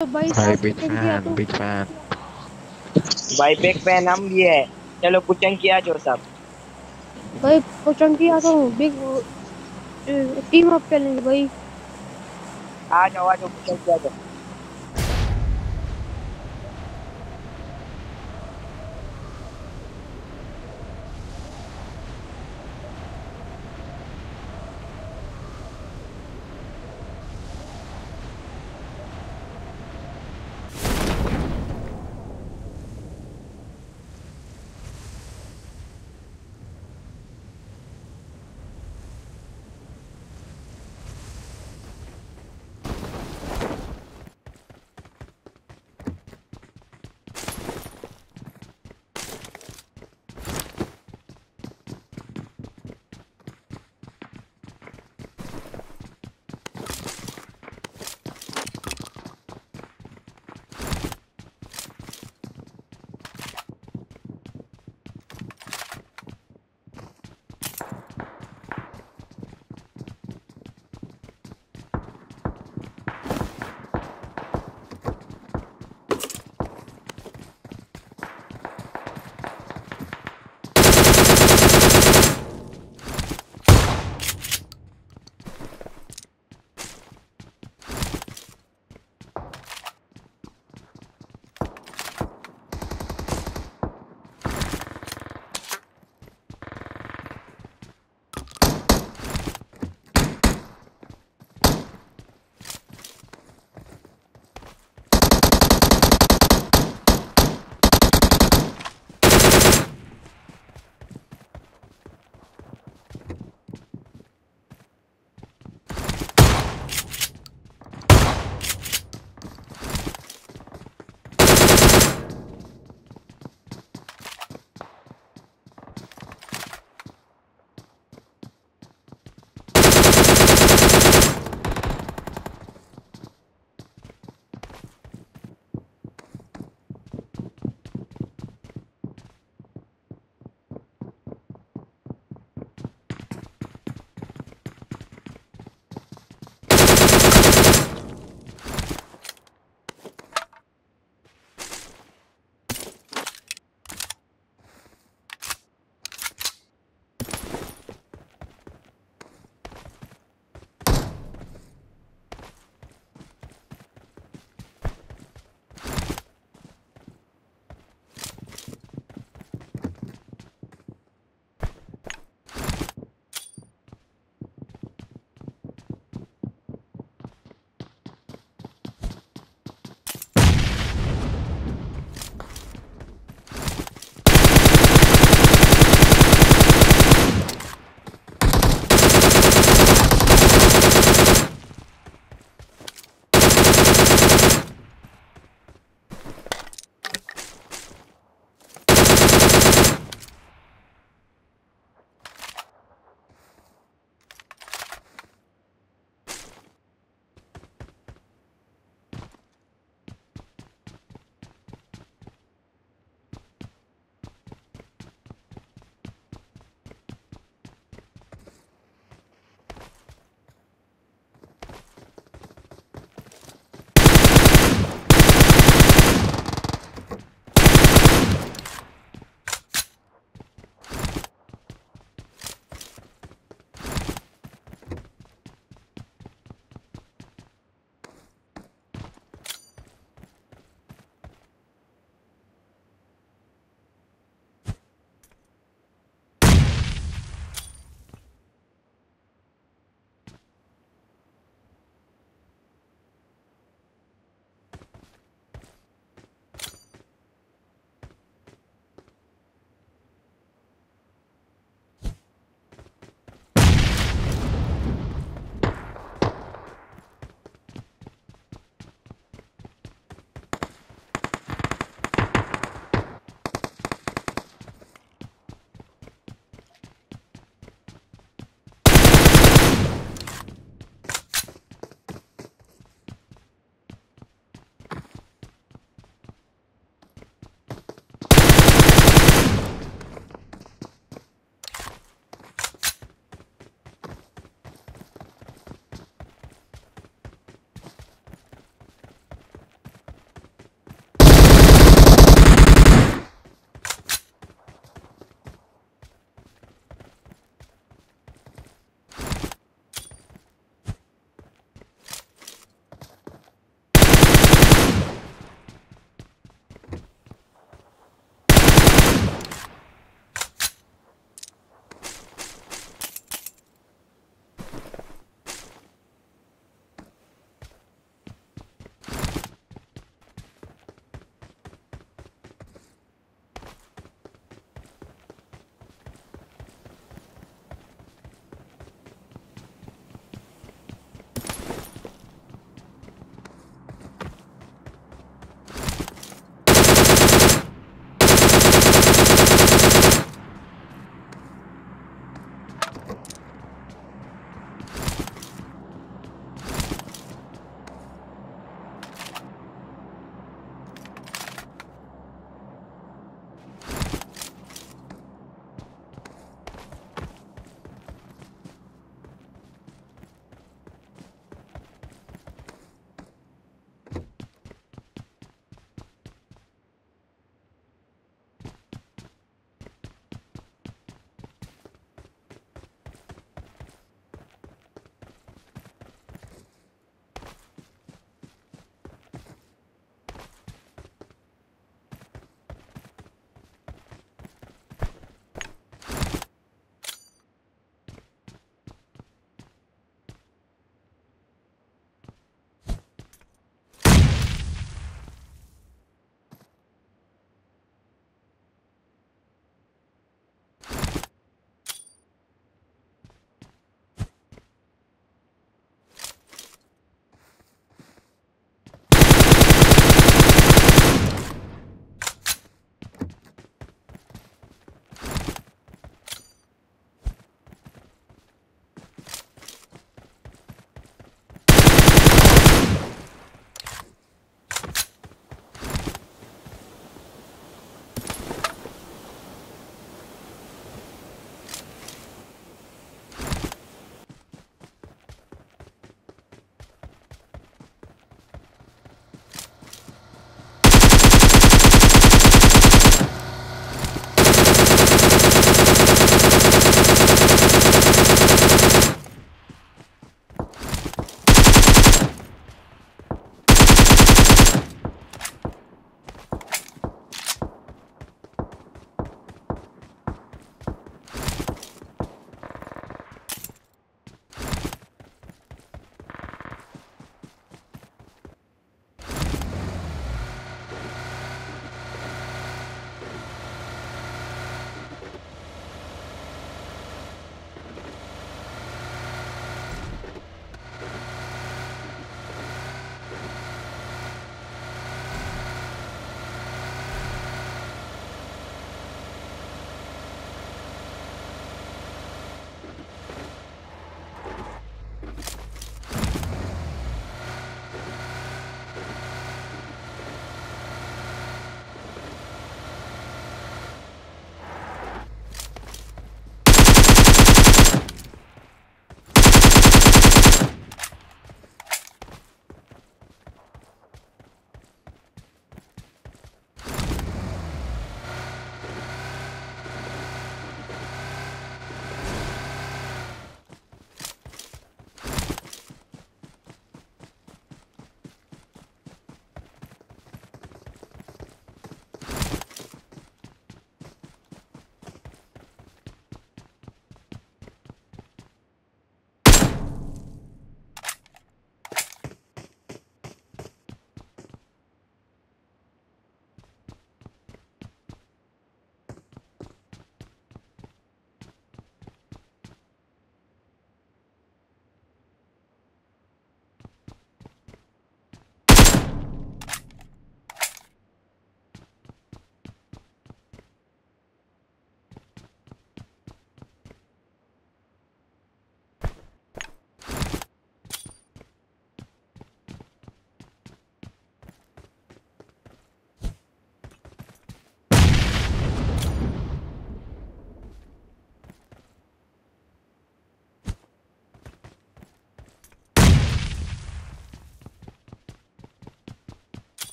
भाई भाई big fan big fan भाई बिग फ़ैन हम भी है। चलो कुचन किया जो सब भाई कुचन किया तो बिग टीम अप चैलेंज भाई। आ जाओ आ जाओ कुचन किया जो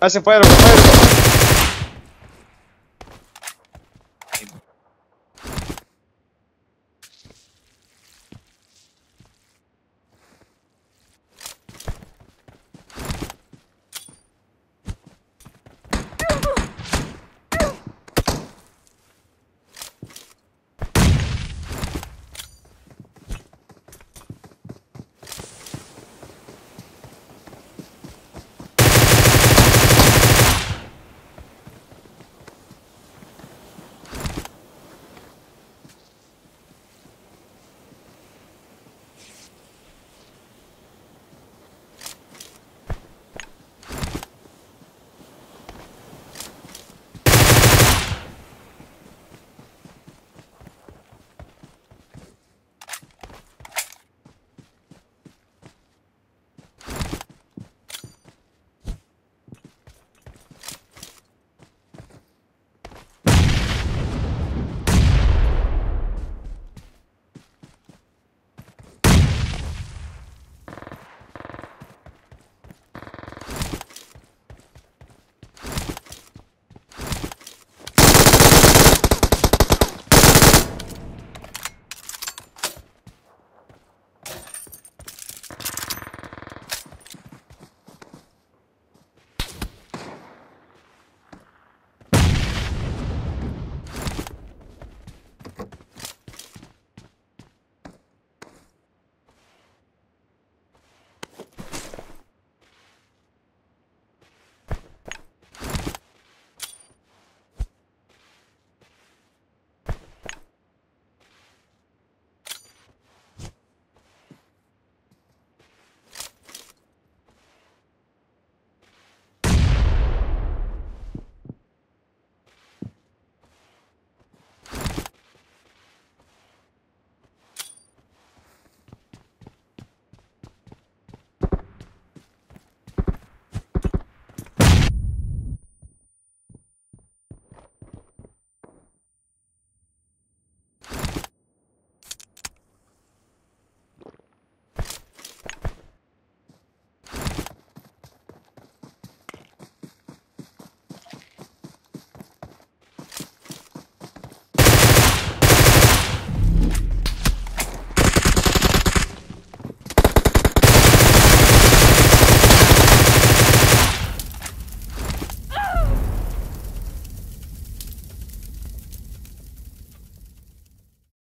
Ah, se fueron, se fueron.